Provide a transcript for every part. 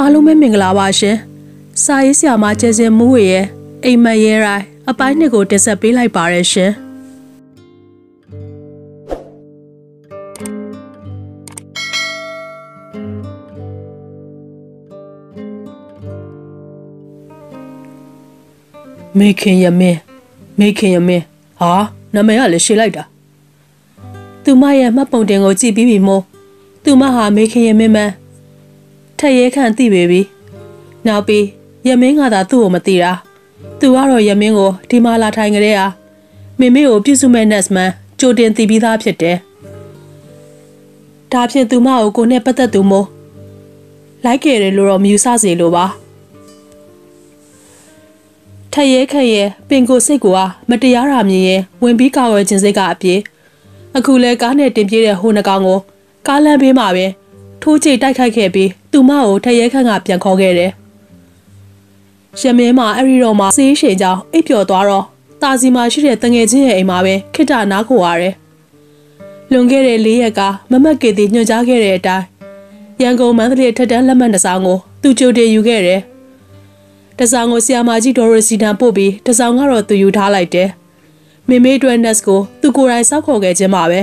အားလုံးပဲမင်္ဂလာပါရှင်။စာရေးဆရာမကျဲစင်မှုဝေရဲ့အိမ်မက်ရဲရိုင်းအပိုင်းနှစ်ကိုတင်ဆက်ပေးလိုက်ပါရရှင်။မေခင်ရမင်းမေခင်ရမင်းဟာနာမည်ကလည်းရှေ့လိုက်တာသူမရဲ့မှတ်ပုံတင်ကိုကြည့်ပြီးပြီမို့သူမဟာမေခင်ရမင်းမန်း ထက်ရဲခန့်သိပေပြီနောက်ပြီးရမင်းကသာသူ့ကိုမသိတာသူကတော့ရမင်းကိုဒီမှာလာထိုင်ကြတဲ့ဟာမိမိကိုပြုစုမဲ့ nest man ကြိုတင်သိပြီးသားဖြစ်တယ်ဒါဖြင့်သူမကိုကိုနဲ့ပတ်သက်သူမို့လိုက်ကြတယ်လို့တော့မယူဆစေလိုပါထက်ရဲခက်ရဲပင်ကိုစိတ်ကိုမတရားတာမြင်ရင်ဝင်ပြီးကာဝယ်ခြင်းစိတ်ကအပြေအခုလဲကားနဲ့တင်ပြေးတဲ့ဟိုနှကောင်ကိုကားလမ်းဘေးမှာပဲ ထိုးချိတ်တိုက်ခိုက်ခဲ့ပြီးသူမကိုထရဲခန့်ကပြန်ခေါ်ခဲ့တယ်။ရမင်းမှာအဲ့ဒီတော့မှစေးရှိန်ကြောင်အိပ်ပျော်သွားတော့တာစီမှာရှိတဲ့တငယ်ချင်းရဲ့အိမ်မှာပဲခိတနားခိုရတယ်။လွန်ခဲ့တဲ့၄ရက်ကမမတ်ကေတီညွှန်ကြားခဲ့တဲ့အတိုင်းရန်ကုန်မန္တလေးထက်တန်းလက်မှတ်တစ်စောင်ကိုသူကြိုတင်ယူခဲ့တယ်။တစောင်ကိုဆီယာမာကြီးဒေါ်ရစီတန်ပို့ပြီးတစောင်ကတော့သူယူထားလိုက်တယ်။မေမေတွဲနက်စ်ကိုသူကိုယ်တိုင်စောက်ခေါ်ခဲ့ခြင်းပါပဲ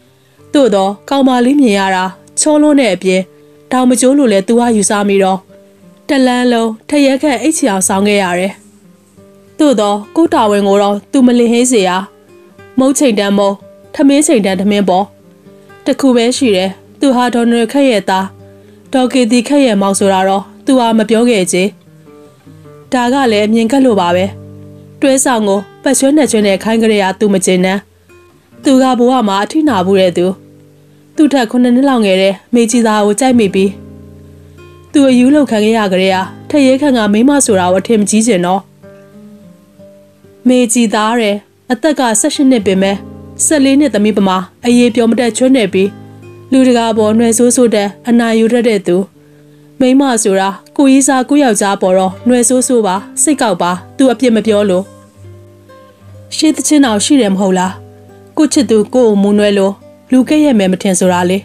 ။သို့တော့ကောင်မလေးမြင်ရတာ ချောလုံးတဲ့အပြင်တောင်မကျိုးလို့လဲသူကယူဆမိတော့တလန်းလုံးထရက်ခက်အိတ်ချီအောင်ဆောင်ခဲ့ရတယ်။သို့တော့ကိုတာဝန်ကိုတော့သူမလင်ဟင်းစေရမုတ်ချိန်တန်းမို့ထမင်းချိန်တန်းထမင်းပေါ်တခုပဲရှိတယ်သူဟာဒေါ်နယ်ခက်ရဲ့သားဒေါ်ကေတီခက်ရဲ့မောင်ဆိုတာတော့သူဟာမပြောခဲ့ချေဒါကလည်းအမြင်ကက်လို့ပါပဲတွဲဆောင်ကိုပတ်ချွဲနဲ့ချွဲနဲ့ခိုင်းကြရသူမကျင်နန်းသူကဘဝမှာအထိနာဘူးတဲ့သူ သူ့ထက်9နှစ်လောက်ငယ်တဲ့မေကြီးသားကိုကြိုက်မိပြီးသူအယူလောက်ခံခဲ့ရကြတဲ့ဟာထရဲခန့်ကမိမဆိုတာကိုအထင်မကြီးကျင်တော့မေကြီးသားရဲ့အသက်က18နှစ်ပင်မဲ့14နှစ်သမီးပမာအရေးပြောမတက်ချွတ်နေပြီးလူတကာပေါ်နှွယ်ဆိုးဆိုးတဲ့အနာယူတတ်တဲ့သူမိမဆိုတာကိုကြီးစားကိုယောက်ျားပေါ်တော့နှွယ်ဆိုးဆိုးပါစိတ်ကောက်ပါသူအပြစ်မပြောလို့ရှေးသချင်းတော်ရှိတယ်မဟုတ်လားကိုချစ်သူကိုကိုမူနွယ်လို့ လူခဲ့ရဲ့မယ်မထင်ဆိုတာလေ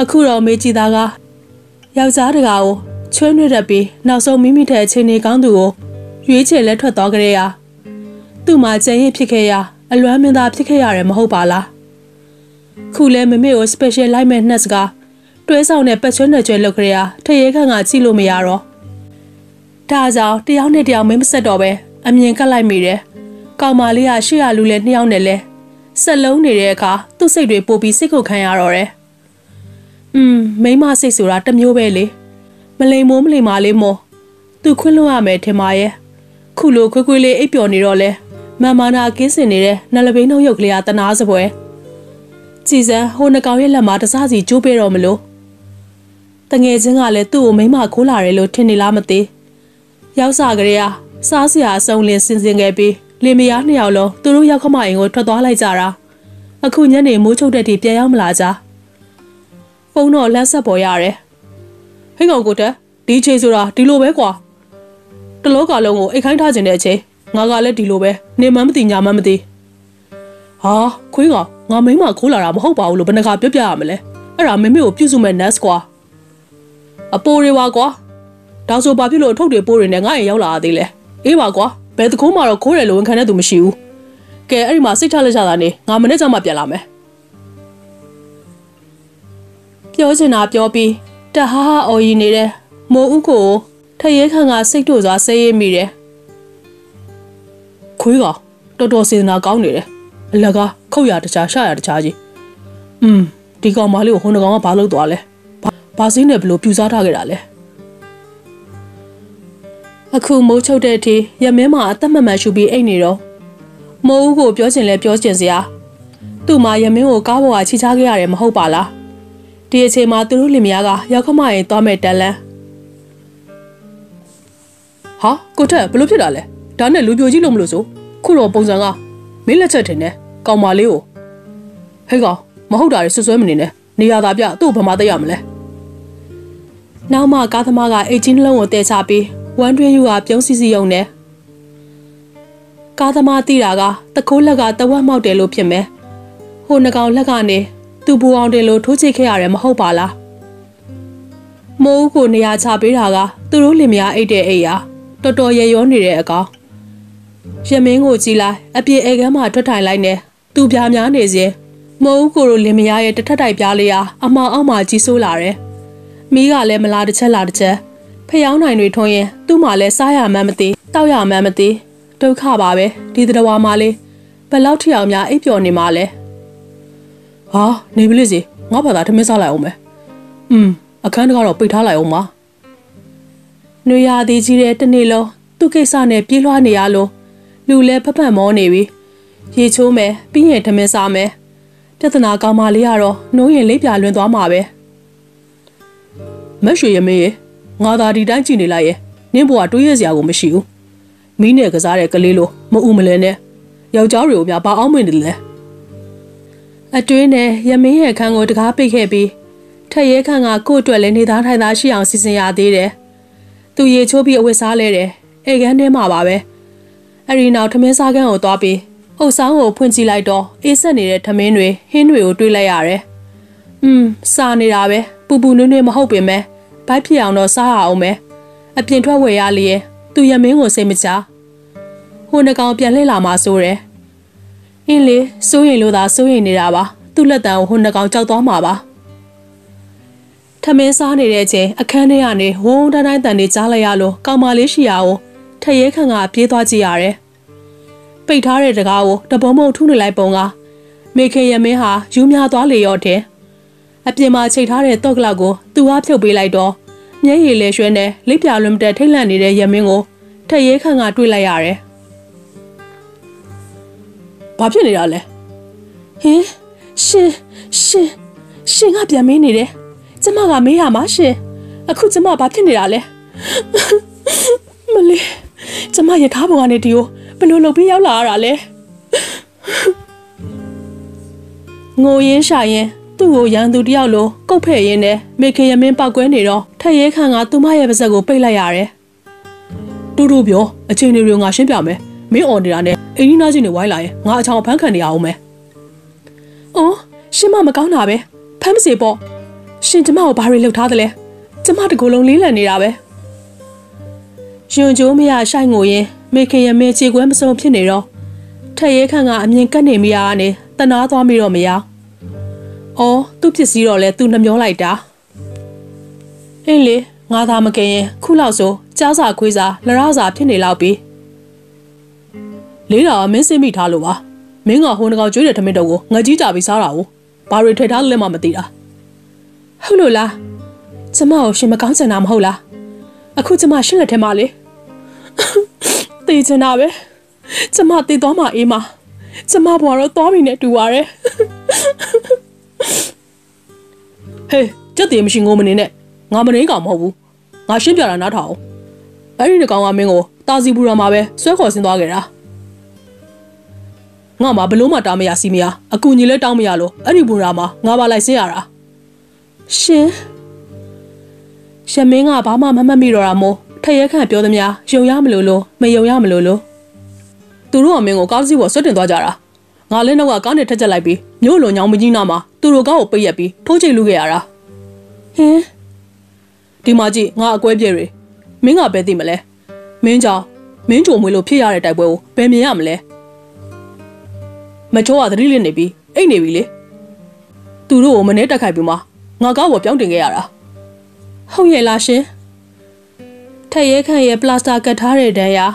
အခုတော့မေကြီးသားကယောက်ျားတကာကိုချွေးနှွေ့တတ်ပြီးနောက်ဆုံးမိမိထက်အချိန်နေကောင်းသူကိုရွေးချယ်လက်ထွက်သွားကြတဲ့ဟာသူ့မှာကြံရစ်ဖြစ်ခဲ့ရအလွမ်းမင်းသားဖြစ်ခဲ့ရတယ်မဟုတ်ပါလားခုလဲမမေကို special light man nuts ကတွဲဆောင်တဲ့ပတ်ချွန်းတဲ့ကျွဲလုပ်ကြရထရဲခန့်ကကြည့်လို့မရတော့ဒါကြောင့်တယောက်နဲ့တယောက်မင်းမဆက်တော့ပဲအမြင်ကတ်လိုက်မိတယ်ကောင်မလေးကရှေ့ရလူလဲနှစ်ယောက်နဲ့လဲ ဆက်လုံးနေတဲ့အခါသူ့စိတ်တွေပိုပြီးစိတ်ခုခံရတော့တယ်။อืมမိမစိတ်ဆိုတာတမျိုးပဲလေ။မလိမ်မိုးမလိမ်မာလေးမော်သူခွင့်လွှတ်ရမယ်ထင်ပါရဲ့။ခုလိုခွေးခွေးလေးအိပ်ပျော်နေတော့လဲမန်မာနာကင်းစင်နေတဲ့နလပိန်းနှုတ်ရုပ်ကလေးကတနာစပွဲ။ကြည်စံဟိုနှကောင်ရဲ့လက်မှာတစားစီကျိုးပေးတော့မလို့။တငယ်ချင်းကလည်းသူ့ကိုမိမခိုးလာတယ်လို့ထင်နေလားမသိ။ရောက်စားကြရစားစရာအစုံလင်စင်စင်ခဲ့ပြီး လင်မယားနှစ်ယောက်လုံးသူတို့ရောက်ခမအိမ်ကိုထွက်သွားလိုက်ကြတာအခုညနေမိုးချုပ်တဲ့တီပြန်ရောက်မလာကြဖုန်းတော့လက်ဆက်ပေါ်ရတယ်ဟိတ်ကောင်ကိုတက်ဒီချိန်ဆိုတာဒီလိုပဲကွာတလောကလုံးကိုအိတ်ခိုင်းထားခြင်းတဲ့အချိန်ငါကလည်းဒီလိုပဲနေမှမသိညာမှမသိဟာခွေးကောင်ငါမိမခိုးလာတာမဟုတ်ပါဘူးလို့ဘယ်နှခါပြောပြရမလဲအဲ့ဒါမမေကိုပြုစုမဲ့ nest ကွာအပိုးတွေပါကွာဒါဆိုဘာဖြစ်လို့အထုပ်တွေပိုးတွေနဲ့ငါ့ရင်ရောက်လာသေးလဲအေးပါကွာ ဘယ်တကုန်းမှတော့ခိုးတယ်လို့ဝန်ခံတဲ့သူမရှိဘူးကဲအဲ့ဒီမှာစိတ်ချလက်ချတာနေငါမနေ့ကျမှပြန်လာမယ်ပြောချင်တာပြောပြီးတဟားဟာအော်ရီနေတဲ့မိုးဥကိုထရဲခန့်ကစိတ်တို့စွာဆေးရမိတယ်ခွေးကတော်တော်စေတနာကောင်းနေတယ်အလကခုတ်ရတခြားရှာရတခြားကြီးอืมဒီကောင်မလေးကိုဟိုနှကောင်ကဘာလုပ်သွားလဲဘာစင်းနဲ့ဘလို့ပြူစားထားခဲ့တာလဲ အခုမိုးချုပ်တဲ့အထိရမင်းမအသက်မမှန်ရှူပြီးအိတ်နေတော့မိုးဦးကိုပြောချင်လဲပြောချင်စရာသူ့မှာရမင်းကိုကားပေါ်ကချီချခဲ့ရတယ်မဟုတ်ပါလားဒီအချိန်မှာသူတို့လင်မယားကရောက်ခမရင်သွားမဲ့တန်လန်းဟာကိုထက်ဘလို့ဖြစ်တာလဲဒါနဲ့လူပြိုကြီးလို့မလို့ဆိုခုတော့ပုံစံကမင်းလက်ချက်ထင်တယ်ကောင်မလေးကိုဟဲ့ကောင်မဟုတ်တာတွေဆွဆွဲမနေနဲ့နေရတာပြသူ့ဘာမှသိရမလဲနောက်မှကားသမားကအိတ်ကြီးနှလုံးကိုတဲချပြီး ဝမ်းတွင်းယူကပြုံးစီစီယုံနဲ့ကားသမားသိတာကတခိုးလက်ကတဝက်မောက်တယ်လို့ဖြစ်မယ်ဟိုနှကောင်လက်ကနေသူ့ဘူအောင်တယ်လို့ထိုးချိတ်ခဲ့ရတယ်မဟုတ်ပါလားမိုးကိုနေရာချပေးတာကသူတို့လင်မယားအိတ်တဲ့အိတ်ရာတော်တော်ရေရောနေတဲ့အကောင်ရမင်းကိုကြည်လိုက်အပြေအိတ်ကမ်းမှာထွက်ထိုင်လိုက်နေသူပြားများနေစဉ်မိုးကိုလိုလင်မယားရဲ့တစ်ထက်တိုက်ပြားလေးဟာအမောင်အောက်မှာကြီးဆိုးလာတယ်မီးကလည်းမလာတစ်ချက်လာတစ်ချက် ဖျောင်းနိုင်တွေထွန်းရင်သူ့မှာလည်းစားရမှန်းမသိတောက်ရမှန်းမသိဒုက္ခပါပဲဒီတတော်မှာလေးဘယ်လောက်ထီအောင်များအိပ်ပျော်နေမှလဲဟာနေပြီလေစီငါဘာသာထမင်းစားလိုက်အောင်မယ်อืมအခန်းတကတော့ပိတ်ထားလိုက်အောင်ပါနွေရာသီကြီးတဲ့တနေ့လုံးသူ့ကိစ္စနဲ့ပြေးလွှားနေရလို့လူလဲဖက်ဖက်မောနေပြီရေချိုးမယ်ပြီးရင်ထမင်းစားမယ်ပြဿနာကောင်းမလေးကတော့နှိုးရင်လိပ်ပြလွင်သွားမှာပဲမက်ရွှေရမေးရေ ငါသာဒီတိုင်းကြည့်နေလိုက်ရဲ့နင်းဘွားတွေးရစရာကိုမရှိဘူးမီးနဲ့ကစားတဲ့ကလေးလိုမအူမလဲနဲ့ယောက်ျားတွေကိုများဘာအောင်မင်းတယ်လဲအတွင်းနဲ့ရမင်းရဲ့ခန်းကိုတကားပိတ်ခဲ့ပြီးထက်ရဲခန့်ကကို့အတွက်လည်းနေသားထိုင်သားရှိအောင်စီစဉ်ရသေးတယ်သူရေချိုးပြီးအဝတ်စားလဲတယ်အိမ်ခန်းထဲမှာပါပဲအဲ့ဒီနောက်ထမင်းစားခန်းကိုသွားပြီးအုပ်ဆောင်ကိုဖွင့်ကြည့်လိုက်တော့အေးဆက်နေတဲ့ထမင်းတွေဟင်းတွေကိုတွေးလိုက်ရတယ်။อืมစားနေတာပဲပူပူနွေ့နွေ့မဟုတ်ပင်ပဲ ဘိုက်ဖြစ်အောင်တော့စားရအောင်ပဲအပြင်ထွက်ဝယ်ရလေရဲ့သူရမင်းကိုစိတ်မချဟိုနှကောင်ပြန်လှည့်လာမှဆိုတယ်။အင်းလေစိုးရင်လို့သာစိုးရင်နေတာပါသူ့လက်တံကိုဟိုနှကောင်ကြောက်သွားမှာပါ။ထမင်းစားနေတဲ့အချိန်အခန်းထဲကနေဝုန်းတိုင်းတိုင်းတန်နေကြားလိုက်ရလို့ကောင်မလေးရှိရာကိုထရဲခန့်ကပြေးသွားကြည့်ရတယ်။ပိတ်ထားတဲ့တကားကိုတပုံးမုံထုနေလိုက်ပုံက မေခေရမင်းဟာယူမြသွားလေရော့တယ်။ အပြင်မှာချိန်ထားတဲ့တော့ကလောက်ကိုသူ့အားဖြုတ်ပေးလိုက်တော့မျက်ရည်လဲရွှဲနဲ့လိပ်ပြလွန်တက်ထိတ်လန့်နေတဲ့ရမင်းကိုထရဲခန့်ကတွေ့လိုက်ရတယ်။ဘာဖြစ်နေတာလဲ။ဟင်ရှင်ရှင်ရှင်ကပြန်မင်းနေတယ်။ကျမကမေးရမှာရှင်။အခုကျမဘာဖြစ်နေတာလဲ။မလေးကျမရထားပေါ်ကနေဒီကိုဘယ်လိုလုပ်ပြီးရောက်လာရတာလဲငိုရင်းရှာရင် သူ့ကိုရန်သူတယောက်လိုကုတ်ဖဲ့ရင်းနဲ့မေခေရမင်းပောက်ကွဲနေတော့ထက်ရဲခန့်ကသူမရဲ့ပါဇက်ကိုပိတ်လိုက်ရတယ်တူတူပြောအချိန်တွေငါရှင်းပြမယ်မင်းអော်နေတာနဲ့အင်းကြီးနားချင်းတွေဝိုင်းလာရင်ငါအချောင်ဖမ်းခံနေရအောင်မယ်အော်ရှင်မမကောင်းတာပဲဖမ်းမစေပေါ့ရှင်ကျမကိုဘာတွေလှုပ်ထားသလဲကျမတကူလုံးလေးလံနေတာပဲယွန်ကျိုးမရရှိုက်ငိုရင်မေခင်ရမေခြေခွဲမစုံဖြစ်နေတော့ထက်ရဲခန့်ကအမြင်ကတ်နေမိရကနေတနာသွားမိတော့မရ။ အော်သူ့ပစ္စည်းတော့လဲသူနှမျောလိုက်တာ။အင်းလေငါသာမကင်ရင်ခုလောက်ဆိုကြားစာခွေးစာလရစာဖြစ်နေလောက်ပြီ။လေးတာမင်းစိမိထားလို့ပါ။မင်းကဟိုနှကောင်ကျွေးတဲ့ထမင်းတော့ကိုငကြီးကြပြီးစားတာကိုဘာတွေထည့်ထားလဲမှမသိတာ။ဟုတ်လို့လား။ကျမကိုရှင်မကောင်းချင်တာမဟုတ်လား။အခုကျမရှင်းလက်ထဲမှာလေ။တေးချင်တာပဲကျမတေးသွားမှအေးမှာကျမဘွားတော့သွားပြီနဲ့တူပါတယ် ဟေးကြက်တည်မရှိငိုမနေနဲ့ငါမနေကောင်မဟုတ်ဘူးငါရှင်းပြတာနားထောင်အဲ့ဒီကောင်ကမင်းကိုတာစီပူရမှာပဲဆွဲခေါ်ဆင်းသွားခဲ့တာငါမှဘလို့မှတားမရစီမရအကူညီလဲတောင်းမရလို့အဲ့ဒီပူရာမှာငါပါလိုက်ဆင်းရတာရှင်ရှမင်းကဘာမှမမှတ်မိတော့တာမို့ထက်ရဲခန့်ပြောသမျှယုံရမလို့လို့မယုံရမလို့လို့သူတို့ကမင်းကိုကားစီးပေါ်ဆွတ်တင်သွားကြတာ ငါလည်းတော့ကကားနဲ့ထက်ချက်လိုက်ပြီးမြို့လိုညောင်မကြီးနာမှာသူတို့ကားကိုပိတ်ရက်ပြီးထိုးချိတ်လူခဲ့ရတာဟင်းဒီမှာကြည့်ငါအကွဲပြေတွေမင်းကပဲသိမလဲမင်းကြောင့်မင်းကြုံမွေးလို့ဖြစ်ရတဲ့တိုက်ပွဲကိုဘယ်မြင်ရမလဲမချိုးကသတိလစ်နေပြီးအိတ်နေပြီလေသူတို့ကိုမနေ့တက်ခိုက်ပြီးမှငါကားကိုပြောင်းတင်ခဲ့ရတာဟုတ်ရဲ့လားရှင်ထက်ရဲခန့်ရဲ့ပလတ်စတာကတ်ထားတဲ့ဒဏ်ရာ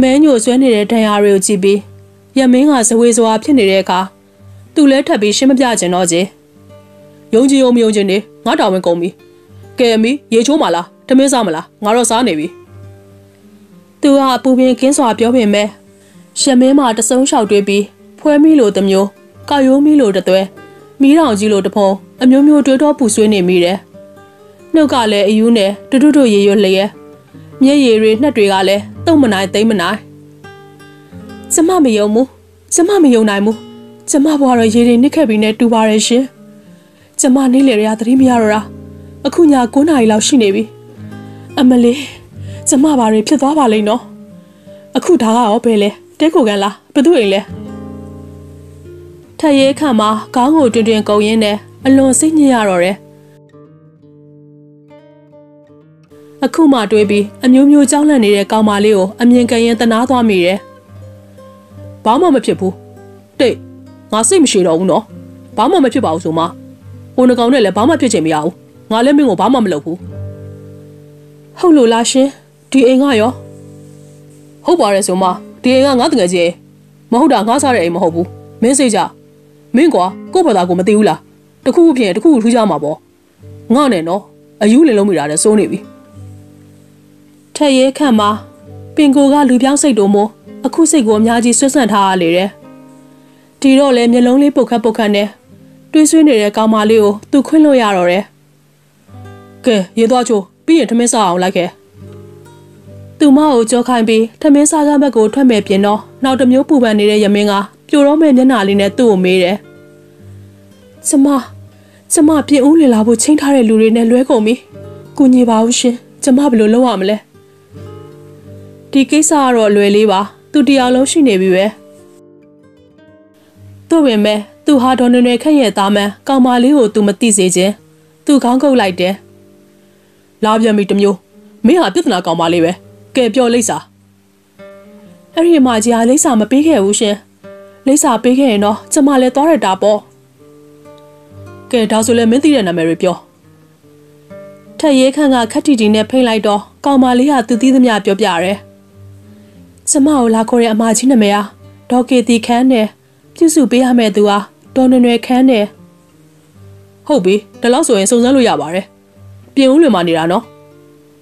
မဲညိုဆွဲနေတဲ့ဒဏ်ရာတွေကိုကြည့်ပြီး ရမင်းကဇဝေဇဝါဖြစ်နေတဲ့အခါသူလဲထပ်ပြီးရှင်းမပြချင်တော့ချင်ယုံကြည်ယုံမယုံကြည်နေငါတောင်းဝင်ကုန်ပြီကဲအမီရေချိုးမလားထမင်းစားမလားငါတော့စားနေပြီသူကပူပင်ကင်းစွာပြောပေမဲ့ရမင်းမှာတစုံလျှောက်တွေးပြီးဖွဲမိလို့တမျိုးကောက်ရိုးမိလို့တသွဲမီးတောင်ကြီးလို့တဖုံအမျိုးမျိုးတွေးတော့ပူဆွေးနေမိတယ်နှုတ်ကလည်းအယူးနဲ့တွတ်တွတ်ရေရွလျက်မျက်ရည်တွေနှက်တွေကလည်းတုံမနိုင်သိမ့်မနိုင် ကျမမယုံဘူးကျမမယုံနိုင်ဘူးကျမဘွားတော့ရေတွေနစ်ခဲ့ပြီးနဲ့တူပါတယ်ရှင်ကျမနေလေရသတိမရတော့တာအခုည9နာရီလောက်ရှိနေပြီအမလေးကျမဘာတွေဖြစ်သွားပါလိမ့်နော်အခုဒါကရောဘယ်လဲတဲကိုကန်လားဘသူအိမ်လဲထရဲခန့်မှာခေါင်းကိုတွင်တွင်ကုံရင်းနဲ့အလွန်စိတ်ညစ်ရတော့တယ်အခုမှတွေးပြီးအမျိုးမျိုးကြောက်လန့်နေတဲ့ကောင်မလေးကိုအမြင်ကရင်တနာသွားမိတယ် ဘာမှမဖြစ်ဘူးတိတ်ငါစိတ်မရှိတော့ဘူးနော်ဘာမှမဖြစ်ပါဘူးဆိုမှဟိုနှကောင်နဲ့လည်းဘာမှဖြစ်ချင်မရဘူးငါလည်းမင်းကိုဘာမှမလုပ်ဘူးဟုတ်လို့လားရှင်ဒီအိမ်ကရောဟုတ်ပါတယ်ဆိုမှဒီအိမ်ကငါတကယ်ကြီးမဟုတ်တာငါစားတဲ့အိမ်မဟုတ်ဘူးမင်းစိတ်ကြမင်းကွာကို့ဘာသာကိုမသိဘူးလားတခုခုဖြစ်ရင်တခုခုထူးကြမှာပေါ့ငါနဲ့နော်အယူလင်လုံးမိတာလည်းစိုးနေပြီထက်ရဲခန့်မှာပင်ကိုကလူပြောင်းစိတ်တို့မို့ အခုစိတ်ကိုအများကြီးဆွတ်ဆန့်ထားရလေတယ်ဒီတော့လေမျက်လုံးလေးပုတ်ခတ်ပုတ်ခတ်နဲ့တွေးဆွေးနေတဲ့ကောင်မလေးကိုသူခွင့်လို့ရတော့တယ်ကဲရေသွားချိုးပြီးရင်ထမင်းစားအောင်လိုက်ခဲ့သူမကိုကြောခိုင်းပြီးထမင်းစားကမ်းဘက်ကိုထွက်မဲ့ပြင်တော့နောက်တစ်မျိုးပူပန်နေတဲ့ရမင်းကပြိုတော့မဲ့မျက်နှာလေးနဲ့သူ့ကိုမေးတယ်။ကျမကျမပြင်ဦးလည်လာဖို့ချိန်ထားတဲ့လူတွေနဲ့လွဲကုန်ပြီ။ကိုညီပါဦးရှင်။ကျမဘယ်လိုလုပ်ရမလဲ။ဒီကိစ္စကတော့အလွယ်လေးပါ။ သူတရားလုံးရှိနေပြီပဲ။သူ့ပင်မဲ့သူဟာဒေါ်နွယ်နွယ်ခက်ရဲ့သားမန်းကောင်မလေးကိုသူမသိစေခြင်း။သူခေါင်းကုပ်လိုက်တယ်။လာပြန်ပြီတမျိုး။မင်းဟာပြဿနာကောင်မလေးပဲ။ကဲပြောလိမ့်စာ။အဲ့ဒီမှာကြီးဟာလိမ့်စာမပေးခဲ့ဘူးရှင်။လိမ့်စာပေးခဲ့ရင်တော့ကျမလည်းသွားရတာပေါ့။ကဲဒါဆိုလည်းမင်းသိတဲ့နာမည်တွေပြောထက်ရဲခန့်ကခက်တီတီနဲ့ဖိတ်လိုက်တော့ကောင်မလေးဟာသူသိသမျှပြောပြရဲ ကျမကိုလာခေါ်တဲ့အမကြီးနာမည်ဟာဒေါ်ကေတီခန်းနဲ့ပြုစုပေးရမယ့်သူဟာဒေါ်နွယ်နွယ်ခန်းနဲ့ဟုတ်ပြီဒါလို့ဆိုရင်စုံစမ်းလို့ရပါတယ်ပြင်ဦးလွင်မှာနေတာနော်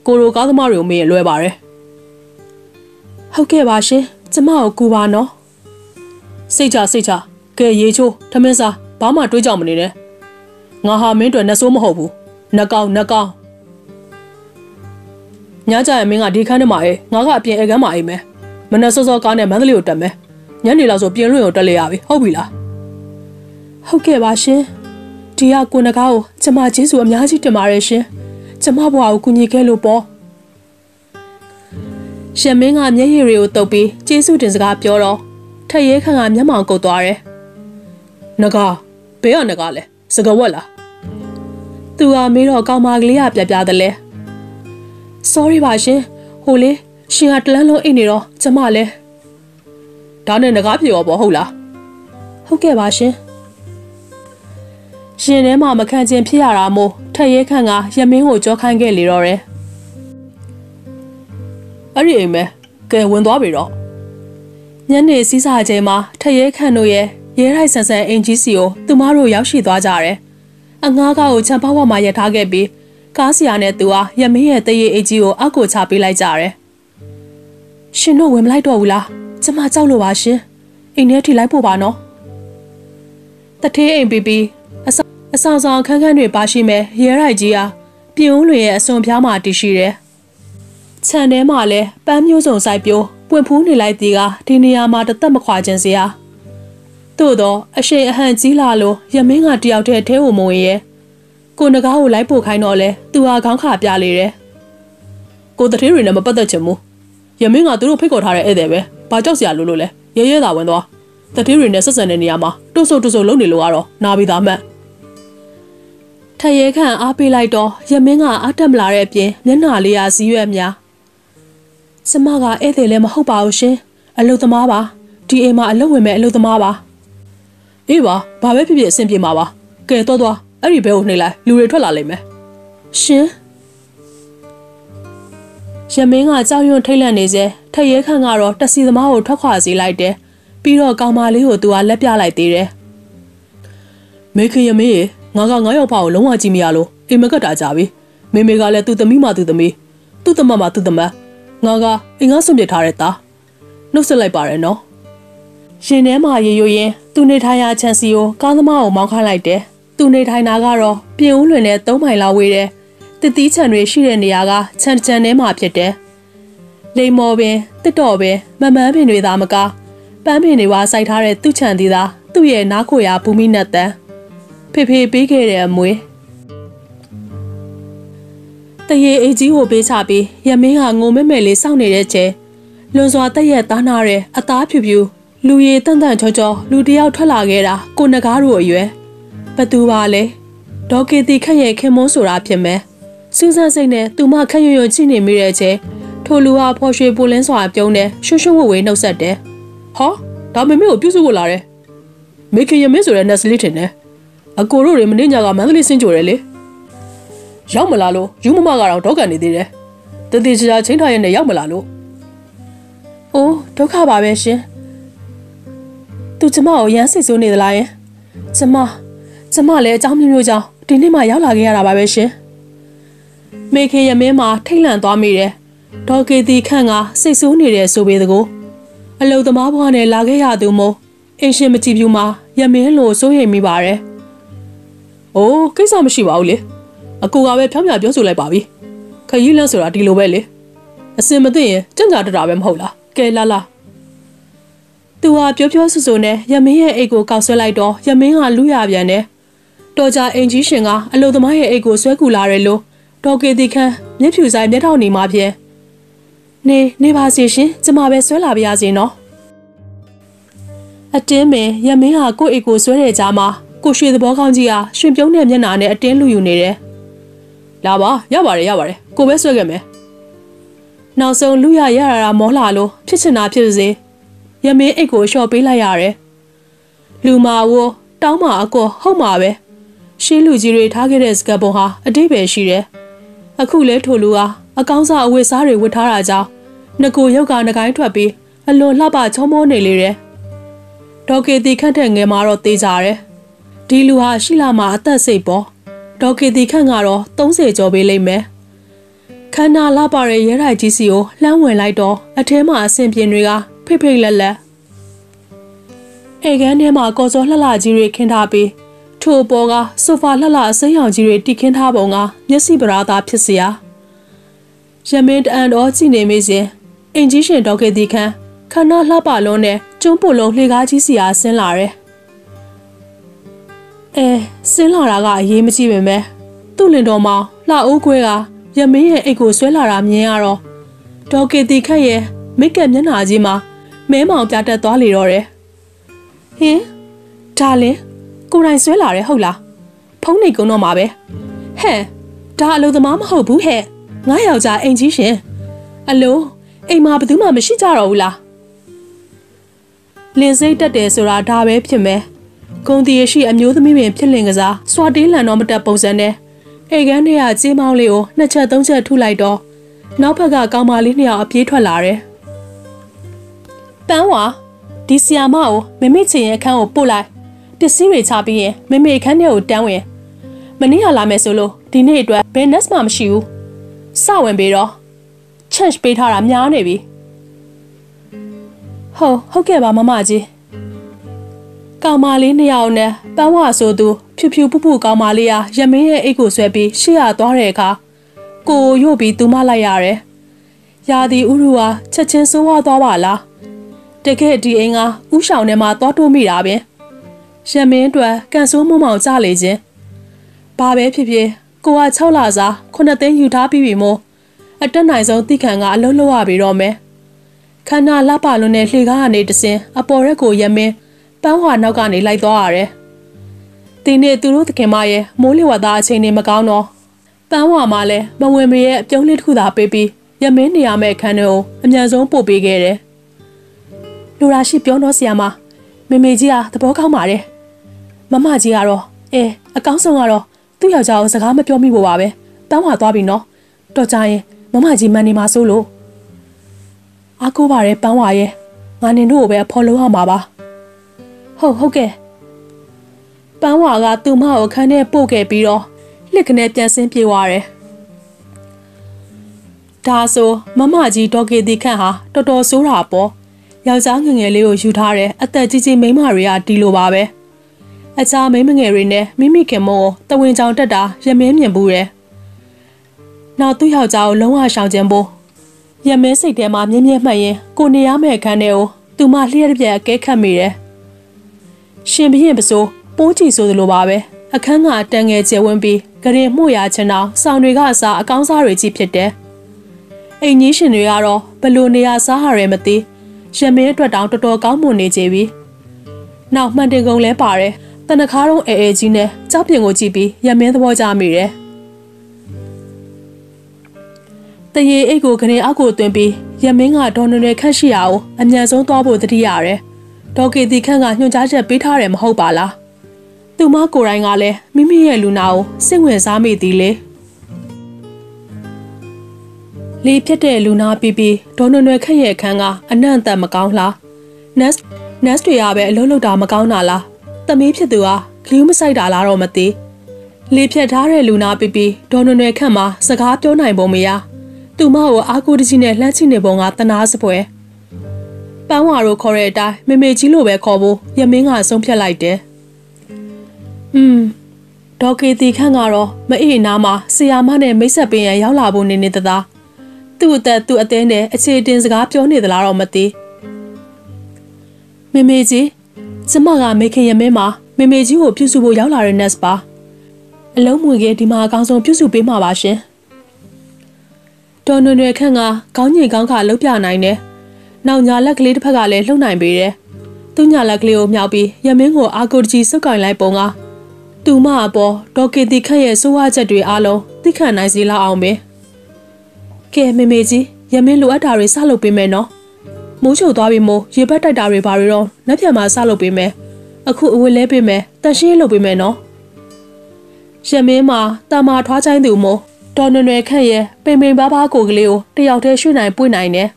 ကိုရိုကားသမားတွေကိုမေးရင်လွယ်ပါတယ်ဟုတ်ကဲ့ပါရှင်ကျမကိုကူပါနော်စိတ်ချစိတ်ချကဲရေချိုးထမင်းစားဘာမှတွေးကြောင်မနေနဲ့ငါဟာမင်းတို့နှဆိုးမဟုတ်ဘူးနှကောင်းနှကောင်းညကြရင်မင်းကဒီခန်းထဲမှာအေးငါကအပြင်အဲကန်းမှာအိမ်မယ် မနက်စောစောကားနဲ့မန္တလေးကိုတက်မယ်ညနေလောက်ဆိုပြင်လွင့်ကိုတက်လေရပြီဟုတ်ပြီလားဟုတ်ကဲ့ပါရှင်ဒီကကိုနကားကိုကျမကျေးဇူးအများကြီးတင်ပါတယ်ရှင်ကျမဘွားကိုကူညီခဲ့လို့ပေါ့ရှင်မင်းကမျက်ရည်တွေကိုတုပ်ပြီးကျေးဇူးတင်စကားပြောတော့ထက်ရဲခန့်ကမျက်မှောင်ကုတ်သွားတယ်နဂါဘယ်ကနဂါလဲစကဝက်လားသူကမေးတော့ကောင်မကလေးကပြပြတယ်လဲ sorry ပါရှင်ဟိုလေ ရှင်ကတလန်းလုံးအိတ်နေတော့ကျမလည်းဒါနဲ့ငကားပြေရောပေါ့ဟုတ်လားဟုတ်ကဲ့ပါရှင်ရှင်ထဲမှာမခံကျင်ဖြစ်ရတာမို့ထက်ရဲခန့်ကရမင်းကိုကြောခိုင်းခဲ့လေတော့တယ်အဲ့ဒီအိမ်မဲကဲဝင်သွားပြီတော့ညနေစည်းစာချိန်မှာထက်ရဲခန့်တို့ရဲ့ရဲရိုက်ဆန်ဆန်အင်ဂျီစီကိုသူမတို့ရောက်ရှိသွားကြတယ်။အငားကားကိုချန်ပေါက်ဝမှာရထားခဲ့ပြီးကားစီယာနဲ့သူဟာရမင်းရဲ့တရေအိတ်ကြီးကိုအောက်ကိုချပေးလိုက်ကြတယ်။ ရှင်တို့ဝင်မလိုက်တော့ဘူးလား။ကျမကြောက်လို့ပါရှင်။အိမ်ထဲထိလိုက်ဖို့ပါနော်။တထေးအိမ်ပီပီအဆောင်အဆောင်ဆောင်ခန်းခန်းတွေပါရှိမဲ့ရဲရိုက်ကြီးဟာပြင်ဦးလွင်ရဲ့အစွန်ဖျားမှာတည်ရှိတယ်။ခြံထဲမှာလည်းပန်းမျိုးစုံစိုက်ပြိုးပွင့်ဖူးနေလိုက်သေးကဒီနေရာမှာတသက်မခွာခြင်းစရာ။သို့တော့အရှိန်အဟန်ကြီးလာလို့ရမင်းကတယောက်တည်းထဲကိုမဝင်ရဲကိုနဂါးကိုလိုက်ပို့ခိုင်းတော့လဲသူဟာခေါင်းခါပြလေတယ်ကိုတထေးတွေနဲ့မပတ်သက်ချင်ဘူး ရမင်းကသူတို့ဖိတ်ခေါ်ထားတဲ့ဧည့်သည်ပဲဘာကြောက်စရာလို့လို့လဲရဲရဲသာဝင်သွားတထေးတွေနဲ့ဆက်ဆံတဲ့နေရာမှာတွတ်ဆုပ်တွတ်ဆုပ်လုံနေလို့ကတော့နာပြီးသားမှတ်ထရဲခန့်အားပေးလိုက်တော့ရမင်းကအားတက်မလာတဲ့အပြင်မျက်နှာလေးရာစည်းရွက်များစမကဧည့်သည်လည်းမဟုတ်ပါဘူးရှင်အလုသမားပါဒီအိမ်မှာအလုပ်ဝင်မဲ့အလုသမားပါအေးပါဘာပဲဖြစ်ဖြစ်အဆင်ပြေမှာပါကဲတော့တော့အဲ့ဒီဘဲကိုနှိမ့်လိုက်လူတွေထွက်လာလိမ့်မယ်ရှင် ရမင်းကကြောက်ရွံ့ထိတ်လန့်နေစေထက်ရဲခန့်ကတော့တစီသမားကိုထွက်ခွာစေလိုက်တယ်ပြီးတော့ကောင်မလေးကိုသူကလက်ပြလိုက်သေးတယ်မေခင်ရမင်းရေငါကငါရောက်ဖာကိုလုံးဝကြည့်မရလို့အိမ်မကတ်တာကြပြီမေမေကလည်းသူ့သမီးမှသူ့သမီးသူ့သမမသူ့သမငါကအိမ်ကဆွန့်ပစ်ထားတဲ့သားနှုတ်ဆက်လိုက်ပါရနော်ရှင်ထဲမှာရေရွရင် သူနေထိုင်ရာချန်စီကိုကားသမားကိုမောင်းခိုင်းလိုက်တယ်။သူနေထိုင်တာကတော့ပြင်ဦးလွင်နဲ့၃မိုင်လောက်ဝေးတယ်။ တစ်သီးချန်တွေရှိတဲ့နေရာကချန်ချန်ထဲမှာဖြစ်တယ်။လိမ်မော်ပင်တစ်တော်ပင်မမန်းပင်တွေသာမကပန်းပင်တွေပါစိုက်ထားတဲ့သူ့ချန်သေးသာသူ့ရဲ့နားခိုရာဘူမိနဲ့တန်ဖေဖေပေးခဲ့တဲ့အမွေတရေအေကြီးကိုပေးချပြီးရမင်းကငုံမဲမဲလေးစောင့်နေတဲ့ချေလွန်စွာတက်ရက်သားနာတဲ့အသားဖြူဖြူလူရည်တန့်တန့်ချောချောလူတယောက်ထွက်လာခဲ့တာကိုနဂါးတို့အရွယ်ဘသူပါလဲဒေါကေတီခက်ရဲ့ခင်မုန်းဆိုတာဖြစ်မယ် စူးစမ်းစိတ်နဲ့သူမခက်ရွံ့ရွံ့ကြည့်နေမိတဲ့အချိန်ထိုလူဟာဖော်ရွှေပူလင်းစွာပြုံးတယ်ရွှွှွဝဝေနှုတ်ဆက်တယ်။ဟာဒါမေမေကိုပြုစုဖို့လာတယ်။မေခင်ရမင်းဆိုတဲ့နက်စလေးထင်တယ်။အကိုတို့တွေမင်းညာကမန္တလေးစင်းကြိုတယ်လေ။ရောက်မလာလို့ယူမမကတော့ဒေါက်ကန်နေသေးတယ်။တတိချာချင်းထားရဲ့နဲ့ရောက်မလာလို့။အိုးဒုက္ခပါပဲရှင်။သူကျမကိုရမ်းစိတ်ဆိုးနေသလားယင်။ကျမကျမလည်းအเจ้าမျိုးမျိုးကြောင့်ဒီနေ့မှရောက်လာခဲ့ရတာပါပဲရှင်။ မေခင်ရမင်းမှာထိတ်လန့်သွားမိတယ်။ဒေါ်ကေတီခန့်ကစိတ်ဆိုးနေတယ်ဆိုပေသကိုအလုသမားဘွားနဲ့လာခဲ့ရသူမို့အင်ရှင်မကြည့်ဘူးမှာရမင်းလိုစိုးရိမ်မိပါတယ်။အိုးကိစ္စမရှိပါဘူးလေ။အကူကပဲဖြောင်းပြပြောဆိုလိုက်ပါပြီ။ခရီးလန်းဆိုတာဒီလိုပဲလေ။အစင်မသိရင်ကြံ့ကြာတတာပဲမဟုတ်လား။ကဲလာလာ။သူဟာပြောပြောဆူဆူနဲ့ရမင်းရဲ့အိတ်ကိုကောက်ဆွဲလိုက်တော့ရမင်းကလူရပြန်တယ်။တော်ကြအင်ကြီးရှင်ကအလုသမားရဲ့အိတ်ကိုဆွဲကူလာတယ်လို့ ဒေါ်ကေတီခန့်မျက်ဖြူဆိုင်မျက်ထောင်နေမှဖြင့်နေနေပါစီရှင်ကျမပဲဆွဲလာပါရစေနော်အတင်းမင်ရမင်းဟာကိုယ့်အိတ်ကိုဆွဲတဲ့ကြားမှာကိုရွှေသဘောကောင်းကြီးဟာရှင်ပြုံးတဲ့မျက်နှာနဲ့အတင်းလူယူနေတယ်လာပါရပါတယ်ရပါတယ်ကိုပဲဆွဲခဲ့မယ်နောက်ဆုံးလူရရတာမောလာလို့ဖြစ်ချင်တာဖြစ်စေရမင်းအိတ်ကိုလျှော့ပေးလိုက်ရတယ်လူမာဝတောင်းမာအကောဟုတ်မှာပဲရှင်းလူကြီးတွေထားခဲ့တဲ့စကပုံဟာအတိတ်ပဲရှိတယ် အခုလဲထိုလူဟာအကောင်းစားအဝတ်စားတွေဝတ်ထားတာကြောင့်ငကိုရုပ်ကငကိုင်းထွက်ပြီးအလွန်လှပချုံမောနေလေတယ်။ဒေါကေတီခန့်တဲ့ငယ်မှာတော့သေးကြတယ်။ဒီလူဟာရှိလာမှာအသက်စိတ်ပေါ်ဒေါကေတီခန့်ကတော့30ကျော်ပေးလိမ့်မယ်။ခန္ဓာလှပတဲ့ရဲထိုင်ကြီးစီကိုလှမ်းဝင်လိုက်တော့အထဲမှာအဆင်ပြေတွေကဖိဖိလက်လက်အိမ်ကန်းထဲမှာကော်စောလှလှကြီးတွေခင်းထားပြီး ထို့ပေါ်ကဆိုဖာလှလှအစိမ်းရောင်ကြီးတွေတီခင်းထားပုံကမျက်စိပရာသာဖြစ်เสียရမင်းတအန်တော်ကြည့်နေမိစဉ်အင်ကြီးရှင်ဒေါကေတီခန်းခန္ဓာလှပလုံးနဲ့ကျွန်းပိုလုံးလှေကားကြီးစီအားဆင်းလာတယ်အဲဆင်းလာတာကအရေးမကြီးပင်ပဲသူ့လင်တော်မောင်လှအိုးခွဲကရမင်းရဲ့အိတ်ကိုဆွဲလာတာမြင်ရတော့ဒေါကေတီခန့်ရဲ့မိတ်ကက်မျက်နှာကြီးမှာမဲမောင်ပြတက်သွားလေတော့တယ်ဟင်ဒါလင် ကိုတိုင်ဆွဲလာတယ်ဟုတ်လားဖုံးနေကုန်းတော့မှာပဲဟဲ့ဒါအလုပ်သမားမဟုတ်ဘူးဟဲ့ငါယောက်ျားအိမ်ကြီးရှင်အလိုအိမ်မှာဘယ်သူမှမရှိကြတော့ဘူးလားလင်စိတ်တက်တယ်ဆိုတာဒါပဲဖြစ်မယ်ဂုံတီရရှိအမျိုးသမီးပင်ဖြစ်လင်ကစားစွာတေးလန်တော့မတက်ပုံစံနဲ့အိမ်ကန်းထဲကကြေးမောင်းလေးကိုနှစ်ချက်သုံးချက်ထုလိုက်တော့နောက်ဘက်ကကောင်မလေးနှစ်ယောက်အပြေးထွက်လာတယ်ပန်းဝါဒီဆီယာမကိုမမေချင်ရဲ့အခန်းကိုပို့လိုက် ပစ္စည်းတွေချပြီးရင်မမေအခန်းထဲကိုတန်းဝင်မနေ့ကလာမယ်ဆိုလို့ဒီနေ့အတွက်ဘယ်နက်မှမရှိဘူးစဝင်ပြီးတော့ chance ပေးထားတာများနေပြီဟုတ်ဟုတ်ကဲ့ပါမမကြီးကောင်မလေးနှစ်ယောက်နဲ့ပန်းဝါဆိုသူဖြူဖြူပူပူကောင်မလေးဟာရမင်းရဲ့အိတ်ကိုဆွဲပြီးရှေ့ရသွားတဲ့အခါကိုရုပ်ပြီးသူမလိုက်ရတယ်ရာဒီဥရုဟာချက်ချင်းစိုးဝါသွားပါလားတကယ်ဒီအိမ်ကဥဆောင်ထဲမှာသွားတိုးမိတာပင် ရမင်းအတွက်ကန်ဆိုးမမောင်ကြလေခြင်းဘာပဲဖြစ်ဖြစ်ကိုက6လစာ9သိန်းယူထားပြီးပြီမို့အတက်နိုင်ဆုံးတိခံကအလုံးလုံးရပြီတော့မယ်ခန္ဓာလှပလွန်းတဲ့လှေကားကနေတစင်အပေါ်ရက်ကိုရမင်းပန်းဟွာနောက်ကနေလိုက်သွားရတယ်ဒီနေ့သူတို့သခင်မရဲ့မိုးလေဝသအချိန်နေမကောင်းတော့ပန်းဟွာမှလည်းမဝင်မရဲ့အပြုံးလေးတစ်ခုသာပေးပြီးရမင်းနေရမယ့်အခန်းတွေကိုအမြန်ဆုံးပို့ပေးခဲ့တယ်လူရာရှိပြောတော့ဆရာမမေမေကြီးကသဘောကောင်းပါတယ် မမကြီးကတော့အဲအကောင်းဆုံးကတော့သူ့ယောက်ျားကိုစကားမပြောမိဖို့ပါပဲတန်းဝါသွားပြီနော်တော်ကြရင်မမကြီးမန်နေမှာစိုးလို့အားကိုးပါရဲပန်းဝါရဲငါနင်တို့ကိုပဲဖော်လို့ရမှာပါဟုတ်ဟုတ်ကဲ့ပန်းဝါကသူ့မကိုခန်းထဲပို့ခဲ့ပြီးတော့လက်ကနေပြန်ဆင်းပြေးသွားတယ်ဒါဆိုမမကြီးဒေါ်ကေတီခန့်ဟာတော်တော်ဆိုးတာပေါ့ယောက်ျားငငယ်လေးကိုယူထားတယ်အသက်ကြီးကြီးမိန်းမတွေကဒီလိုပါပဲ အခြားမိန်းမငယ်တွေနဲ့မိမိခင်မို့တဝင်းချောင်တက်တာရမင်းမြင်ဘူးတယ်နောက်သူ့ယောက်ျားကိုလုံးဝရှောင်ကျင်ဖို့ရမင်းစိတ်ထဲမှာမြင်းမြင်းမှတ်ရင်ကိုနေရမယ့်အခန်းထဲကိုသူမလျှက်ပြက်အကဲခတ်မိတယ်ရှင်ဘရင်ပစိုးပိုးကြည့်ဆိုသလိုပါပဲအခန်းကတန်ငယ်ကျယ်ဝန်းပြီးဂရင်မှု့ရချင်အောင်စောင်တွေကအစားအကောင်းစားတွေကြီးဖြစ်တယ်အိမ်ကြီးရှင်တွေကတော့ဘလို့နေရစားဟာရဲမသိရမင်းအတွက်တောင်တော်တော်ကောင်းမွန်နေကြပြီနောက်မှန်တင်ကုန်လဲပါတယ် တနခါတော့အဲအဲကြီးနဲ့ကြောက်ပြင်ကိုကြည့်ပြီးရမင်းသဘောကျမိတယ်တရေအိတ်ကိုခရင်အောက်ကိုတွင်ပြီးရမင်းကဒေါ်နွယ်နွယ်ခန့်ရှိရာကိုအမြန်ဆုံးသွားဖို့တတိရတယ်။ဒေါ်ကေတီခန့်ကညွှန်ကြားချက်ပေးထားတယ်မဟုတ်ပါလား။သူမကိုယ်တိုင်ကလည်းမိမိရဲ့လူနာကိုစိတ်ဝင်စားမိသည်လေ။လေဖြစ်တဲ့လူနာပြီးပြီးဒေါ်နွယ်နွယ်ခန့်ရဲ့အခန်းကအနံ့အသက်မကောင်းလား။ nest nest တွေကပဲအလုံးလုံးတာမကောင်းတာလား။ သမီးဖြစ်သူဟာဂလူးမဆိုင်တာလားတော့မသိ။လေဖြတ်ထားတဲ့လူနာပြီးပြီးဒေါ်နွယ်နွယ်ခန့်မှာစကားပြောနိုင်ပုံမရ။သူမကိုအားကိုးတကြီးနဲ့လှမ်းချိနေပုံကတနာစပွဲပန်းဝါတို့ခေါ်တဲ့အတိုင်းမေမေကြီးလိုပဲခေါ်ဖို့ရမင်းကဆုံးဖြတ်လိုက်တယ်။อืมဒေါ်ကေတီခန့်ကတော့မအေးနားမှာဆရာမနဲ့မိတ်ဆက်ပင်ရရောက်လာဖို့နေနေတသားသူ့အသက်သူ့အသေးနဲ့အခြေတင်စကားပြောနေသလားတော့မသိမေမေကြီး ကျမကမေခင်ရမင်းမှာမေမေကြီးကိုပြုစုဖို့ရောက်လာတဲ့ nest ပါအလုံးမွေကြီးဒီမှာအကောင်းဆုံးပြုစုပေးမှာပါရှင်ဒေါ်နွယ်နွယ်ခန့်ကခေါင်းညင်ခေါင်းခါလှုပ်ပြနိုင်တယ်။နောက်ညာလက်ကလေးတစ်ဖက်ကလည်းလှုပ်နိုင်ပေတယ်။သူ့ညာလက်ကလေးကိုမြောက်ပြီးရမင်းကိုအာကိုတကြီးစုပ်ကင်လိုက်ပုံကသူမအပေါ်ဒေါ်ကေတီခန့်ရဲ့စိုးဝါချက်တွေအားလုံးသိခံနိုင်စီလောက်အောင်ပဲ။ကဲမေမေကြီးရမင်းလိုအပ်တာတွေစလုပ်ပေးမယ်နော်။ မိုးချိုသွားပြီးမို့ရေဘက်တိုက်တာတွေဘာတွေတော့နှက်ပြန်မှာစလုပ်ပေးမယ်။အခုအဝတ်လဲပေးမယ်တန်ရှင်းလုပ်ပေးမယ်နော်။ရမင်းမှာတာမာထွားချိုင်းသူမို့ဒေါ်နွယ်နွယ်ခန့်ရဲ့ပိန်ပိန်ပါးပါးကိုကလေးကိုတယောက်တည်းရွှေ့နိုင်ပွင့်နိုင်တယ်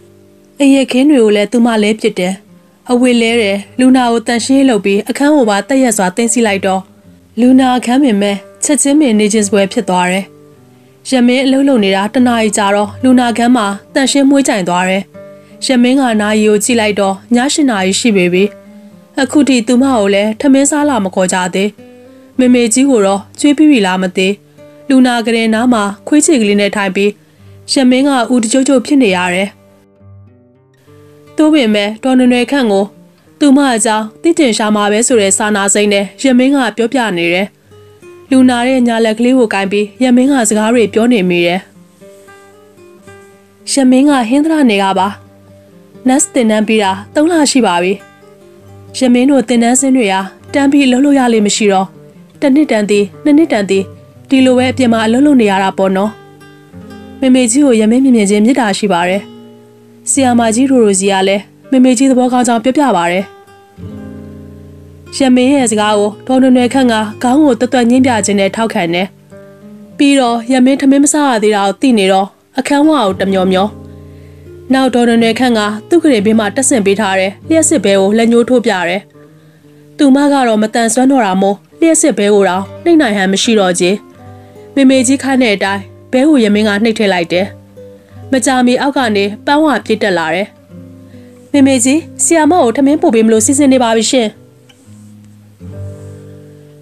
။အရက်ခင်းတွေကိုလည်းသူမလဲပြစ်တယ်။အဝေလဲတယ်လူနာကိုတန်ရှင်းလုပ်ပြီးအခန်းကိုပါတက်ရက်စွာတင်းစီလိုက်တော့လူနာအခန်းပင်မဲ့ချက်ချင်းပင်နေချင်းစွဲဖြစ်သွားတယ်။ရမင်းအလုံးလုံးနေတာတနားရီကြာတော့လူနာခန်းမှာတန်ရှင်းမွှေးကြိုင်သွားတယ်။ ရမင်းကနာရီကိုကြည့်လိုက်တော့ည၈နာရီရှိပေပြီ။အခုထိသူမကိုလည်းထမင်းစားလာမခေါ်ကြသေး။မေမေကြီးကိုတော့ကျွေးပြီးပြီလားမသိ။လူနာကလေးနားမှာခွေးချေကလေးနဲ့ထိုင်ပြီးရမင်းကဦးတကြုတ်ကြုတ်ဖြစ်နေရတယ်။သို့ပင်မဲ့ဒေါ်နွယ်နွယ်ခန့်ကိုသူမအကြောင်းတိတင်ရှာမှာပဲဆိုတဲ့စာနာစိမ့်နဲ့ရမင်းကပြောပြနေတယ်။လူနာရဲ့ညာလက်ကလေးကိုကင်ပြီးရမင်းကစကားတွေပြောနေမိတယ်။ရမင်းကဟင်းသရနေကပါ။ နတ်တင်နန်းပြီးတာ၃လရှိပါပြီ။ရမင်းတို့တင်နန်းစင်းတွေဟာတန်းပြီးလှုပ်လို့ရလိမ့်မရှိတော့တနှစ်တန်သည်နှစ်နှစ်တန်သည်ဒီလိုပဲအပြင်မှာအလုံးလုံးနေရတာပေါ့နော်မေမေကြီးကိုရမင်းမြင်မြင်ချင်းမေတ္တာရှိပါတယ်ဆီယာမာကြီးရိုရိုစီကလည်းမေမေကြီးသဘောကောင်းကြောင်းပြောပြပါတယ်ရမင်းရဲ့စကားကိုဒေါ်နွယ်နွယ်ခန့်ကခေါင်းကိုတွတ်တွတ်ညင်းပြခြင်းနဲ့ထောက်ခံတယ်ပြီးတော့ရမင်းထမင်းမစားရသေးတာကိုသိနေတော့အခန်းဝါကိုတမျောမျော နောက်ဒေါ်နွယ်နွယ်ခန့်ကသူ့ကလေးဘေးမှာတက်ဆင်ပေးထားတယ်လျှက်စစ်ဘဲကိုလက်ညှိုးထိုးပြတယ်သူမကတော့မတန်ဆွမ်းတော့တာမို့လျှက်စစ်ဘဲကိုတော့နှိမ့်နိုင်ဟန်မရှိတော့ကြီးမေမေကြီးခိုင်းတဲ့အတိုင်းဘဲဟူရမင်းကနှိပ်ထည့်လိုက်တယ်။မကြာမီအောက်ကနေပန်းဝါပြစ်တက်လာတယ်။မေမေကြီးဆီယာမကိုထမင်းပို့ပေးမလို့စီစဉ်နေပါပြီရှင်။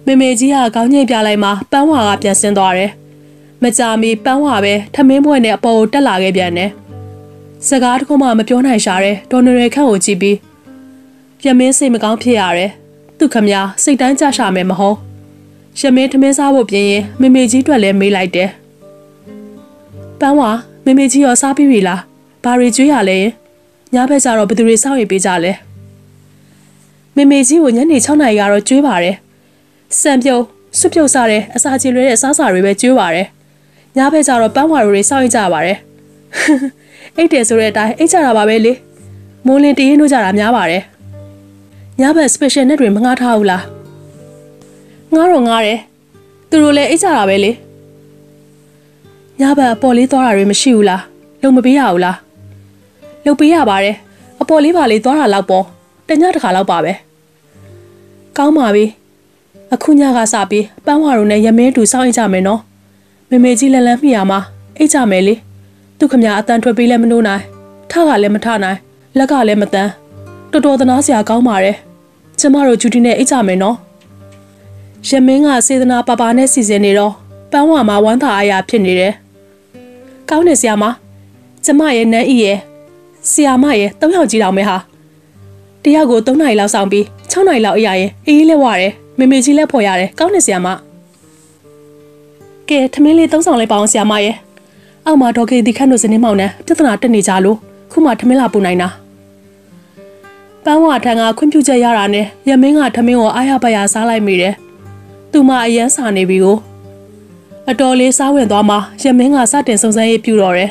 မေမေကြီးကခေါင်းညိတ်ပြလိုက်မှပန်းဝါကပြန်ဆင်းသွားတယ်။မကြာမီပန်းဝါပဲထမင်းပွဲနဲ့အပေါ်ကိုတက်လာခဲ့ပြန်တယ်။ စကားတခုမှမပြောနိုင်ရှာတဲ့ဒေါ်နရယ်ခန့်ကိုကြည့်ပြီးရမင်းစိတ်မကောင်းဖြစ်ရတယ်။သူခမညာစိတ်တိုင်းကြရှာမယ်မဟုတ်။ရမင်းထမင်းစားဖို့ပြင်ရင်မေမေကြီးတွေ့လဲမေးလိုက်တယ်။ပန်းဝါမေမေကြီးရောစားပြီးပြီလား။ဘာတွေကြွေးရလဲ။ညဘက်ကျတော့ဘယ်သူတွေစောင့်ရပေးကြလဲ။မေမေကြီးကိုညနေ6နာရီကတော့ကြွေးပါတယ်။စံပြုတ်စွပြုတ်စားတဲ့အစာချေလွဲတဲ့အစားစာတွေပဲကြွေးပါတယ်။ညဘက်ကျတော့ပန်းဝါတွေစောင့်ရကြပါတယ်။ အိတ်တယ်ဆိုတဲ့အတိုင်းအိတ်ကြတာပါပဲလေ။မိုးလင်းတရင်တို့ကြတာများပါတယ်။ညဘက် special နဲ့တွေမငှားထားဘူးလား။ငားတော့ငားတယ်သူတို့လည်းအိတ်ကြတာပဲလေညဘက်အပေါ်လေးသွားတာတွေမရှိဘူးလားလုံမပေးရဘူးလားလုံပေးရပါတယ်အပေါ်လေးပါလေးသွားတာလောက်ပေါ့တညတစ်ခါလောက်ပါပဲကောင်းပါပြီအခုညကစပြီးပန်းဝါတို့နဲ့ရမင်းတူစောင့်အိတ်ကြမယ်နော်မေမေကြီးလန်လန်မိရမှာအိတ်ကြမယ်လေ သူခမအတန်ထွက်ပေးလဲမနိုးနိုင်ထကလည်းမထနိုင်လက်ကလည်းမတန်းတော်တော်သနာစရာကောင်းပါတယ်ကျမတို့ဂျူတီနဲ့အိတ်ကြမယ်နော်ရမင်းကစေတနာပါပါနဲ့စီစဉ်နေတော့ပန်းဝါမှာဝမ်းသာအားရဖြစ်နေတယ်။ကောင်းနေဆရာမကျမရဲ့နန်းဤရဲ့ဆရာမရဲ့၃ယောက်ကြီးတောင်ပဲဟာတယောက်ကို၃နိုင်လောက်ဆောင်ပြီး6နိုင်လောက်အရာရင်အေးလဲဝရတယ်မေမေကြီးလက်ဖော်ရတယ်ကောင်းနေဆရာမကဲထမင်းလေးသုံးဆောင်လိုက်ပါအောင်ဆရာမရဲ့ အောက်မှာဒေါ်ကေဒီခန့်တို့စနေမောင်နဲ့ပြဿနာတက်နေကြလို့ခုမှထမင်းလာပူနိုင်တာပန်းဝါထံကခွင့်ပြုချက်ရတာနဲ့ရမင်းကထမင်းကိုအားရပါရစားလိုက်မိတယ်သူမအရန်စာနေပြီကိုအတော်လေးစားဝင်သွားမှရမင်းကစတင်စုံစမ်းရေးပြုတော့တယ်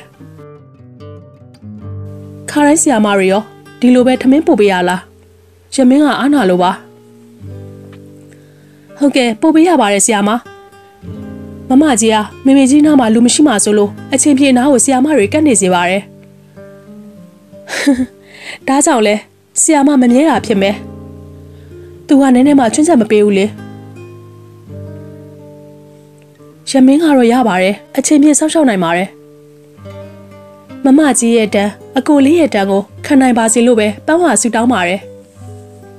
ခါတိုင်းဆီယာမတွေရောဒီလိုပဲထမင်းပို့ပေးရလားရမင်းကအားနာလို့ပါဟုတ်ကဲ့ပို့ပေးရပါတယ်ဆီယာမ မမကြီးကမေမေကြီးနားမှာလူမရှိမှဆိုလို့အချင်းပြေနားကိုဆီယာမတွေကတ်နေစေပါတယ်ဒါကြောင့်လဲဆီယာမမမြဲတာဖြစ်မယ်သူကနည်းနည်းမှချွန်းချက်မပေးဘူးလေရမင်းကတော့ရပါတယ်အချင်းပြေဆောက်ရှောက်နိုင်ပါတယ်မမကြီးရဲ့တန်းအကိုလေးရဲ့တန်းကိုခံနိုင်ပါစေလို့ပဲပန်းဝါဆူတောင်းပါတယ်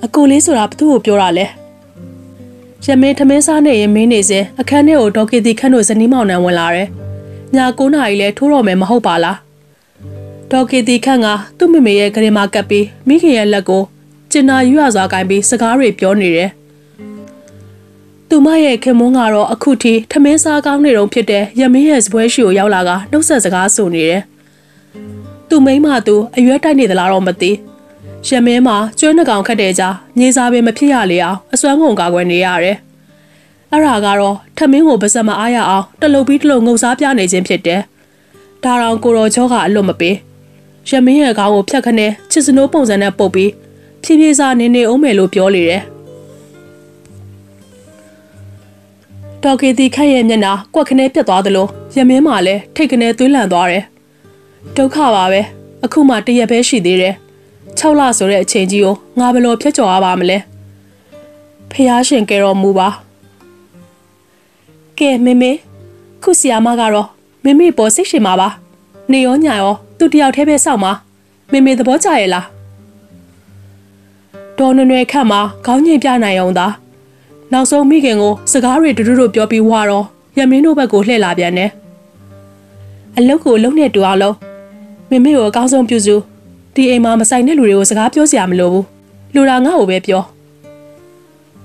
အကိုလေးဆိုတာဘသူ့ကိုပြောတာလဲ ရမင်းထမင်းစားနေရင်မင်းနေစဉ်အခန်းထဲကိုဒေါ်ကီတီခန့်တို့ဇနီးမောင်နှံဝင်လာတယ်ညာ9နာရီလဲထိုးတော့မယ်မဟုတ်ပါလားဒေါ်ကီတီခန့်ကသူ့မိမေရဲ့ဂရင်မာကပ်ပြီးမိခင်ရဲ့လက်ကိုကျင်နာယူရစွာကင်ပြီးစကားတွေပြောနေတယ်သူမရဲ့ခင်မွန်းကတော့အခုထိထမင်းစားကောင်းနေတော့ဖြစ်တဲ့ရမင်းရဲ့စပွဲရှိကိုရောက်လာကနှုတ်ဆက်စကားဆိုနေတယ်သူမိမသူအရွက်တိုက်နေသလားတော့မသိ ရမင်းမှာကျွမ်းနှကောင်ခတ်တဲ့ကြားမြေစာပင်မဖြစ်ရလေအောင်အစွမ်းကုန်ကာကွယ်နေရတယ်အဲ့ဒါကတော့ထမင်းကိုပါစက်မအားရအောင်တလုတ်ပြီးတလုတ်ငုံစားပြနေခြင်းဖြစ်တယ်ဒါတောင်ကိုရောချောကအလွတ်မပေးရမင်းရဲ့ခေါင်းကိုဖြတ်ခနဲ့ချစ်စနိုးပုံစံနဲ့ပုတ်ပြီးဖြည်းဖြည်းစားနေနေအောင်မယ်လို့ပြောလေတယ်တော်ကီတီခက်ရဲ့မျက်နှာကွက်ခနဲပြတ်သွားသလိုရမင်းမှလည်းထိတ်ခနဲသွေးလန့်သွားတယ်ဒုက္ခပါပဲအခုမှတရက်ပဲရှိသေးတယ် 6လဆိုတဲ့အချိန်ကြီးကိုငါဘယ်လိုဖြတ်ကျော်ရပါမလဲဖះရှင်ကဲတော်မူပါကဲမေမေခုစီယာမကတော့မေမေပေါ်စိတ်ရှင်ပါပါနေရောညာရောသူတယောက်တည်းပဲစောက်မှာမေမေသဘောကျရဲ့လားဒေါ်နွယ်နွယ်ခန့်မှာခေါင်းငိမ်ပြနိုင်အောင်သာနောက်ဆုံးမိခင်ကိုစကားတွေတူတူတို့ပြောပြီးွားတော့ရမင်းတို့ဘက်ကိုလှည့်လာပြန်တယ်အလုတ်ကိုလုံနဲ့တူအောင်လုံးမမေကိုအကောင်းဆုံးပြုစု ဒီအိမ်မှာမဆိုင်တဲ့လူတွေကိုစကားပြောစရာမလိုဘူးလူတာငါ့ကိုပဲပြော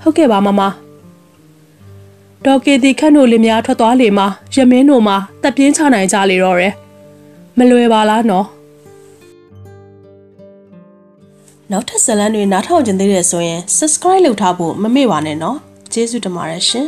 ဟုတ်ကဲ့ပါမမဒေါ်ကေတီခန့်တို့လင်များထွက်သွားလေမှရမင်းတို့မှတက်ပြင်းချနိုင်ကြလေတော့တယ်မလွယ်ပါလားနော်နောက်ထပ်ဇာတ်လမ်းတွေနားထောင်ကြသေးတယ်ဆိုရင် subscribe လုပ်ထားဖို့မမေ့ပါနဲ့နော်ကျေးဇူးတင်ပါတယ်ရှင်